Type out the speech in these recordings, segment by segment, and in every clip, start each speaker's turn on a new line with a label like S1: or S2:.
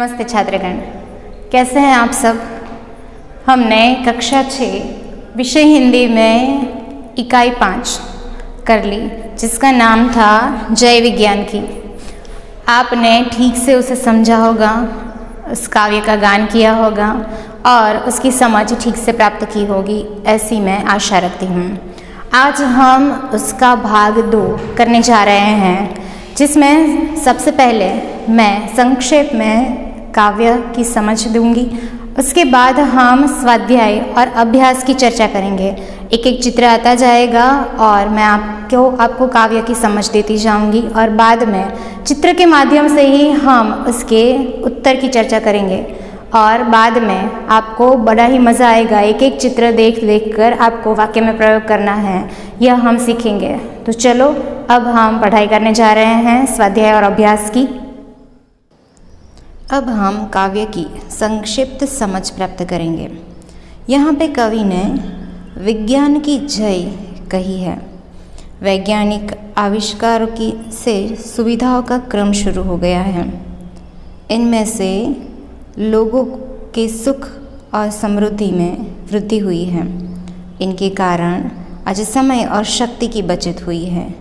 S1: नमस्ते छात्रगण। कैसे हैं आप सब? हमने कक्षा छः, विषय हिंदी में इकाई पाँच कर ली, जिसका नाम था जय विज्ञान की। आपने ठीक से उसे समझा होगा, उस काव्य का गान किया होगा, और उसकी समझ ठीक से प्राप्त की होगी, ऐसी मैं आशा रखती हूँ। आज हम उसका भाग दो करने जा रहे हैं, जिसमें सबसे पहले मैं संक्षेप में काव्य की समझ दूँगी। उसके बाद हम स्वाध्याय और अभ्यास की चर्चा करेंगे। एक एक चित्र आता जाएगा और मैं आपको आपको काव्य की समझ देती जाऊँगी और बाद में चित्र के माध्यम से ही हम उसके उत्तर की चर्चा करेंगे। और बाद में आपको बड़ा ही मज़ा आएगा। एक एक चित्र देख देख कर आपको वाक्य में प्रयोग करना है। यह हम सीखेंगे। तो चलो, अब हम पढ़ाई करने जा रहे हैं स्वाध्याय और अभ्यास की। अब हम काव्य की संक्षिप्त समझ प्राप्त करेंगे। यहाँ पे कवि ने विज्ञान की जय कही है। वैज्ञानिक आविष्कारों की से सुविधाओं का क्रम शुरू हो गया है। इनमें से लोगों के सुख और समृद्धि में वृद्धि हुई है। इनके कारण आज समय और शक्ति की बचत हुई है।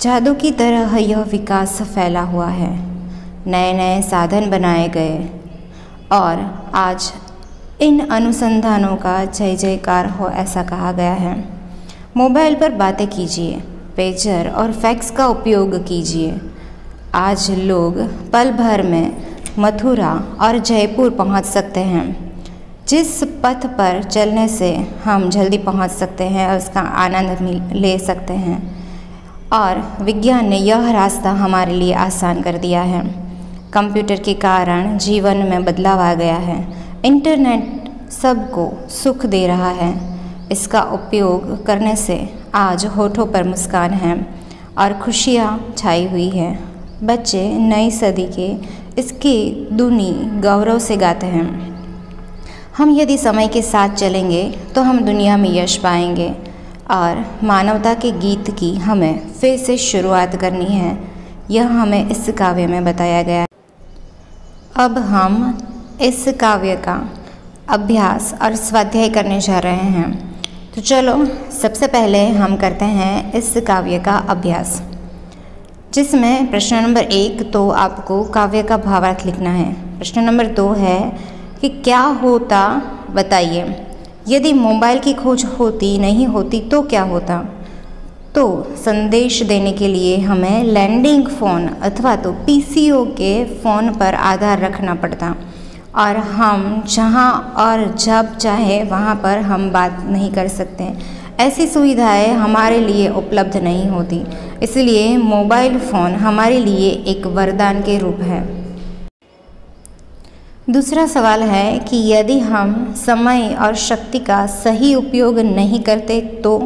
S1: जादू की तरह यह विकास फैला हुआ है। नए नए साधन बनाए गए। और आज इन अनुसंधानों का जय जयकार हो ऐसा कहा गया है। मोबाइल पर बातें कीजिए, पेजर और फैक्स का उपयोग कीजिए। आज लोग पल भर में मथुरा और जयपुर पहुँच सकते हैं। जिस पथ पर चलने से हम जल्दी पहुँच सकते हैं और उसका आनंद ले सकते हैं। और विज्ञान ने यह रास्ता हमारे लिए आसान कर दिया है। कंप्यूटर के कारण जीवन में बदलाव आ गया है। इंटरनेट सबको सुख दे रहा है। इसका उपयोग करने से आज होठों पर मुस्कान है और खुशियाँ छाई हुई है। बच्चे नई सदी के इसकी दुनी गौरव से गाते हैं। हम यदि समय के साथ चलेंगे तो हम दुनिया में यश पाएँगे और मानवता के गीत की हमें फिर से शुरुआत करनी है। यह हमें इस काव्य में बताया गया अब हम इस काव्य का अभ्यास और स्वाध्याय करने जा रहे हैं। तो चलो, सबसे पहले हम करते हैं इस काव्य का अभ्यास, जिसमें प्रश्न नंबर एक तो आपको काव्य का भावार्थ लिखना है। प्रश्न नंबर दो है कि क्या होता, बताइए। यदि मोबाइल की खोज होती नहीं होती तो क्या होता? तो संदेश देने के लिए हमें लैंडिंग फ़ोन अथवा तो पीसीओ के फ़ोन पर आधार रखना पड़ता। और हम जहाँ और जब चाहे वहाँ पर हम बात नहीं कर सकते। ऐसी सुविधाएँ हमारे लिए उपलब्ध नहीं होती। इसलिए मोबाइल फ़ोन हमारे लिए एक वरदान के रूप है। दूसरा सवाल है कि यदि हम समय और शक्ति का सही उपयोग नहीं करते तो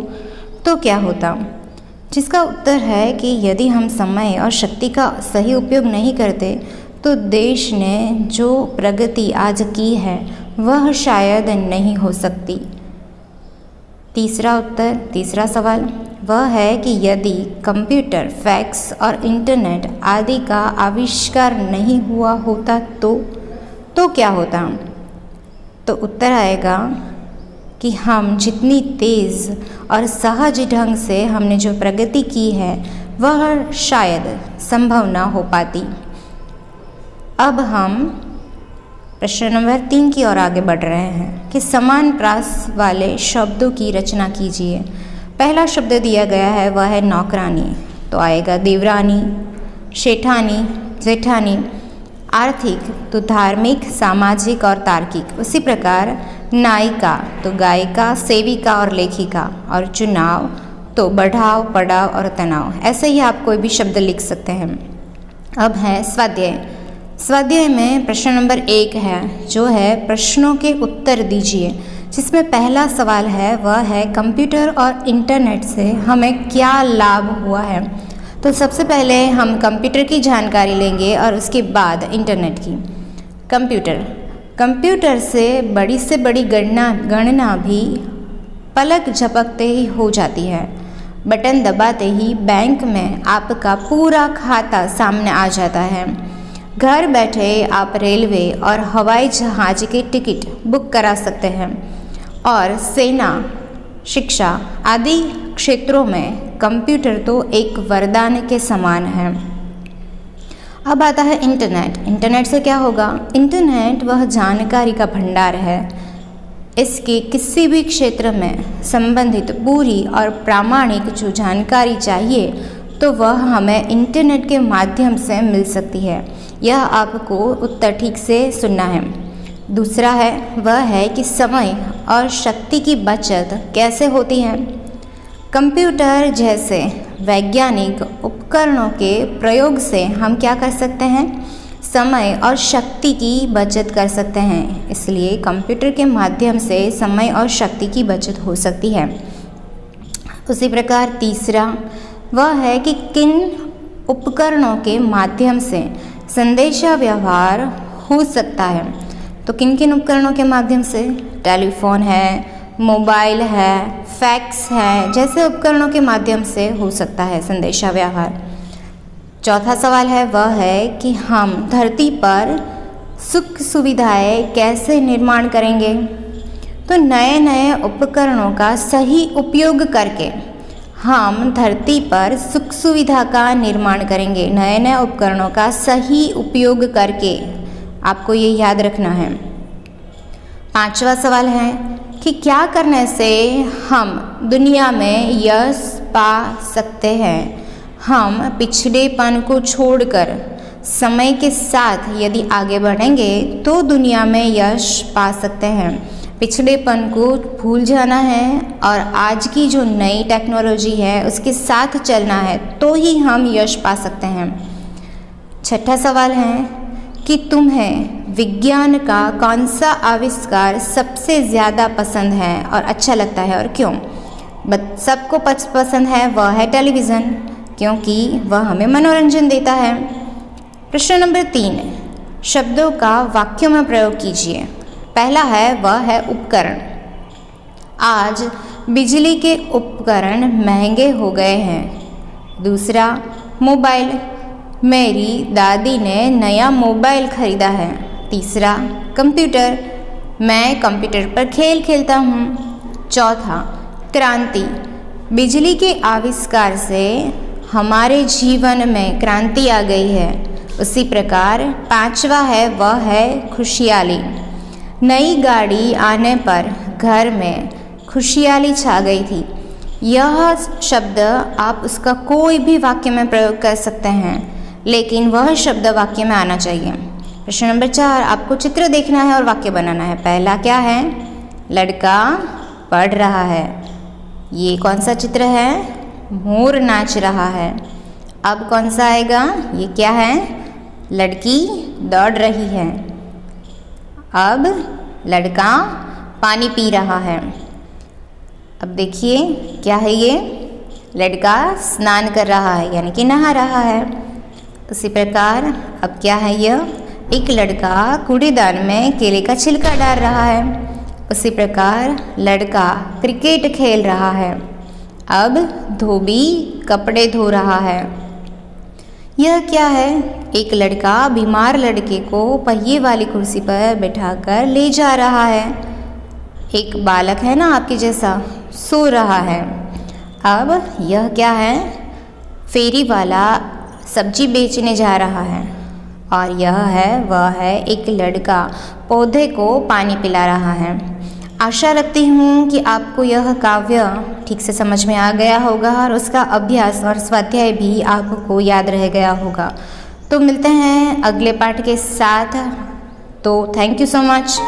S1: तो क्या होता? जिसका उत्तर है कि यदि हम समय और शक्ति का सही उपयोग नहीं करते तो देश ने जो प्रगति आज की है, वह शायद नहीं हो सकती। तीसरा उत्तर, तीसरा सवाल, वह है कि यदि कंप्यूटर, फैक्स और इंटरनेट आदि का आविष्कार नहीं हुआ होता तो? तो क्या होता? तो उत्तर आएगा कि हम जितनी तेज़ और सहज ढंग से हमने जो प्रगति की है, वह शायद संभव ना हो पाती। अब हम प्रश्न नंबर तीन की ओर आगे बढ़ रहे हैं कि समान प्रास वाले शब्दों की रचना कीजिए। पहला शब्द दिया गया है, वह है नौकरानी। तो आएगा देवरानी, शेठानी, जेठानी। आर्थिक तो धार्मिक, सामाजिक और तार्किक, उसी प्रकार नायिका तो गायिका, सेविका और लेखिका, और चुनाव तो बढ़ाव, पड़ाव और तनाव। ऐसे ही आप कोई भी शब्द लिख सकते हैं। अब है स्वाध्याय। स्वाध्याय में प्रश्न नंबर एक है, जो है, प्रश्नों के उत्तर दीजिए। जिसमें पहला सवाल है, वह है, कंप्यूटर और इंटरनेट से हमें क्या लाभ हुआ है? तो सबसे पहले हम कंप्यूटर की जानकारी लेंगे और उसके बाद इंटरनेट की। कंप्यूटर। कंप्यूटर से बड़ी से बड़ी गणना गणना भी पलक झपकते ही हो जाती है। बटन दबाते ही बैंक में आपका पूरा खाता सामने आ जाता है। घर बैठे आप रेलवे और हवाई जहाज़ के टिकट बुक करा सकते हैं और सेना, शिक्षा आदि क्षेत्रों में कंप्यूटर तो एक वरदान के समान है। अब आता है इंटरनेट इंटरनेट से क्या होगा? इंटरनेट वह जानकारी का भंडार है। इसके किसी भी क्षेत्र में संबंधित पूरी और प्रामाणिक जो जानकारी चाहिए तो वह हमें इंटरनेट के माध्यम से मिल सकती है। यह आपको उत्तर ठीक से सुनना है। दूसरा है, वह है कि समय और शक्ति की बचत कैसे होती है? कंप्यूटर जैसे वैज्ञानिक उपकरणों के प्रयोग से हम क्या कर सकते हैं? समय और शक्ति की बचत कर सकते हैं। इसलिए कंप्यूटर के माध्यम से समय और शक्ति की बचत हो सकती है। उसी प्रकार तीसरा वह है कि किन उपकरणों के माध्यम से संदेशा व्यवहार हो सकता है? तो किन किन उपकरणों के माध्यम से? टेलीफोन है मोबाइल है, फैक्स है, जैसे उपकरणों के माध्यम से हो सकता है संदेशा व्यवहार। चौथा सवाल है, वह है कि हम धरती पर सुख सुविधाएँ कैसे निर्माण करेंगे? तो नए नए उपकरणों का सही उपयोग करके हम धरती पर सुख सुविधा का निर्माण करेंगे। नए नए उपकरणों का सही उपयोग करके। आपको ये याद रखना है। पांचवा सवाल है कि क्या करने से हम दुनिया में यश पा सकते हैं? हम पिछड़ेपन को छोड़कर समय के साथ यदि आगे बढ़ेंगे तो दुनिया में यश पा सकते हैं। पिछड़ेपन को भूल जाना है और आज की जो नई टेक्नोलॉजी है, उसके साथ चलना है तो ही हम यश पा सकते हैं। छठा सवाल है कि तुम्हें विज्ञान का कौन सा आविष्कार सबसे ज़्यादा पसंद है और अच्छा लगता है और क्यों? सबको पसंद है वह है टेलीविज़न, क्योंकि वह हमें मनोरंजन देता है। प्रश्न नंबर तीन, शब्दों का वाक्यों में प्रयोग कीजिए। पहला है, वह है उपकरण। आज बिजली के उपकरण महँगे हो गए हैं। दूसरा, मोबाइल। मेरी दादी ने नया मोबाइल खरीदा है। तीसरा, कंप्यूटर। मैं कंप्यूटर पर खेल खेलता हूँ। चौथा, क्रांति। बिजली के आविष्कार से हमारे जीवन में क्रांति आ गई है। उसी प्रकार पांचवा है, वह है खुशहाली नई गाड़ी आने पर घर में खुशहाली छा गई थी। यह शब्द आप उसका कोई भी वाक्य में प्रयोग कर सकते हैं, लेकिन वह शब्द वाक्य में आना चाहिए। प्रश्न नंबर चार, आपको चित्र देखना है और वाक्य बनाना है। पहला क्या है? लड़का पढ़ रहा है। ये कौन सा चित्र है? मोर नाच रहा है। अब कौन सा आएगा? ये क्या है? लड़की दौड़ रही है। अब लड़का पानी पी रहा है। अब देखिए, क्या है ये? लड़का स्नान कर रहा है, यानी कि नहा रहा है। उसी प्रकार, अब क्या है यह? एक लड़का कूड़ेदान में केले का छिलका डाल रहा है। उसी प्रकार लड़का क्रिकेट खेल रहा है। अब धोबी कपड़े धो रहा है। यह क्या है? एक लड़का बीमार लड़के को पहिए वाली कुर्सी पर बैठाकर ले जा रहा है। एक बालक है ना आपके जैसा, सो रहा है। अब यह क्या है? फेरी वाला सब्ज़ी बेचने जा रहा है। और यह है, वह है एक लड़का। पौधे को पानी पिला रहा है। आशा रखती हूँ कि आपको यह काव्य ठीक से समझ में आ गया होगा और उसका अभ्यास और स्वाध्याय भी आपको याद रह गया होगा। तो मिलते हैं अगले पाठ के साथ। तो थैंक यू सो मच